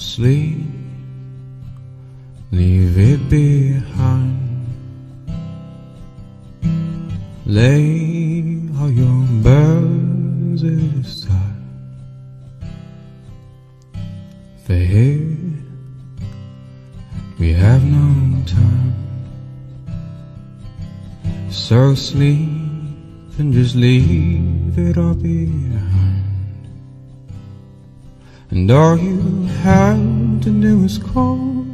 sleep, leave it behind. Lay all your burdens aside. For here we have no time. So sleep and just leave it all behind. And all you have to do is call,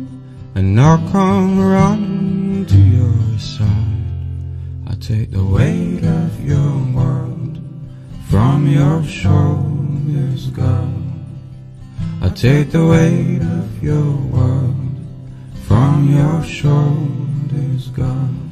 and I'll come running to your side. I take the weight of your world from your shoulders, girl. I take the weight of your world from your shoulders, girl.